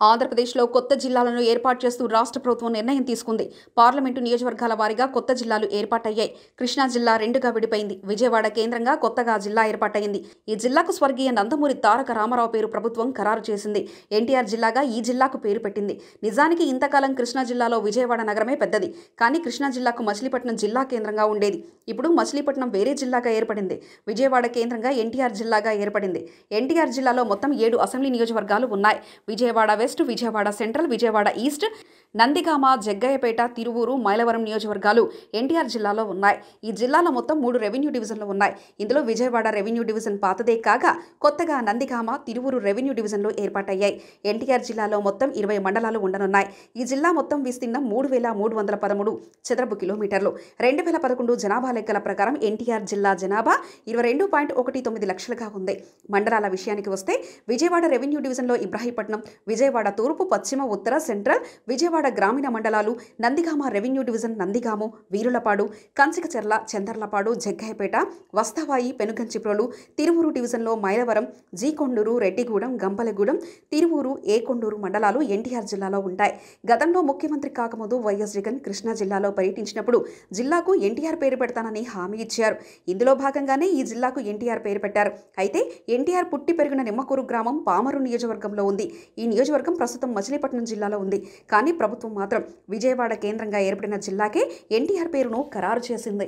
ఆంధ్రప్రదేశ్లో కొత్త జిల్లాలను ఏర్పాటు చేస్తూ రాష్ట్ర ప్రభుత్వం నిర్ణయం తీసుకుంది. పార్లమెంటు నియోజకవర్గాల వారీగా కొత్త జిల్లాలు ఏర్పాటయ్యాయి. కృష్ణా జిల్లా రెండుగా విడిపోయింది. విజయవాడ కేంద్రంగా కొత్తగా జిల్లా ఏర్పాటైంది ఈ జిల్లాకు స్వర్గీయ నందమూరి తారక రామారావు పేరు ప్రభుత్వం ఖరారు చేసింది. ఎన్టీఆర్ జిల్లాగా ఈ జిల్లాకు పేరు పెట్టింది. నిజానికి ఇంతకాలం కృష్ణా జిల్లాలో విజయవాడ నగరమే పెద్దది. కానీ కృష్ణా జిల్లాకు మచిలీపట్నం జిల్లా కేంద్రంగా ఉండేది. ఇప్పుడు మచిలీపట్నం వేరే జిల్లాగా ఏర్పడింది. విజయవాడ కేంద్రంగా ఎన్టీఆర్ జిల్లాగా ఏర్పడింది. ఎన్టీఆర్ జిల్లాలో మొత్తం ఏడు అసెంబ్లీ నియోజకవర్గాలు ఉన్నాయి. Vijayawada west Vijayawada central Vijayawada east Nandigama Jaggayyapeta Tiruvuru Mylavaram నియోజకవర్గాలు ఎన్టీఆర్ జిల్లాలో ఉన్నాయి. ఈ జిల్లాలో మొత్తం మూడు రెవెన్యూ డివిజన్లు ఉన్నాయి. ఇందులో విజయవాడ రెవెన్యూ డివిజన్ పాతదే కాగా కొత్తగా నందిగామ తిరువూరు రెవెన్యూ డివిజన్లు ఏర్పాటయ్యాయి. ఎన్టీఆర్ జిల్లాలో మొత్తం ఇరవై మండలాలు ఉండనున్నాయి. ఈ జిల్లా మొత్తం విస్తీర్ణం మూడు వేల మూడు వందల పదమూడు చదరపు కిలోమీటర్లు. రెండు వేల పదకొండు జనాభా లెక్కల ప్రకారం ఎన్టీఆర్ జిల్లా జనాభా ఇరవై రెండు పాయింట్ ఒకటి తొమ్మిది లక్షలుగా ఉంది. మండలాల విషయానికి వస్తే విజయవాడ రెవెన్యూ డివిజన్లో ఇబ్రాహీపట్నం విజయవాడ తూర్పు పశ్చిమ ఉత్తర సెంట్రల్ విజయవాడ గ్రామీణ మండలాలు నందిగామ రెవెన్యూ డివిజన్ నందిగాము వీరులపాడు కంచికచెర్ల చందర్లపాడు జగ్గయ్యపేట వస్తవాయి పెనుగంచిప్రోలు తిరువూరు డివిజన్లో మైలవరం జీకొండూరు రెడ్డిగూడెం గంపలగూడెం తిరువూరు ఏకొండూరు మండలాలు ఎన్టీఆర్ జిల్లాలో ఉంటాయి. గతంలో ముఖ్యమంత్రి కాకముందు వైఎస్ జగన్ కృష్ణా జిల్లాలో పర్యటించినప్పుడు జిల్లాకు ఎన్టీఆర్ పేరు పెడతానని హామీ ఇచ్చారు. ఇందులో భాగంగానే ఈ జిల్లాకు ఎన్టీఆర్ పేరు పెట్టారు. అయితే ఎన్టీఆర్ పుట్టి పెరిగిన నిమ్మకూరు గ్రామం పామరు నియోజకవర్గంలో ఉంది. ఈ నియోజకవర్గం ప్రస్తుతం మచిలీపట్నం జిల్లాలో ఉంది. కానీ ప్రభుత్వం మాత్రం విజయవాడ కేంద్రంగా ఏర్పడిన జిల్లాకే ఎన్టీఆర్ పేరును ఖరారు చేసింది.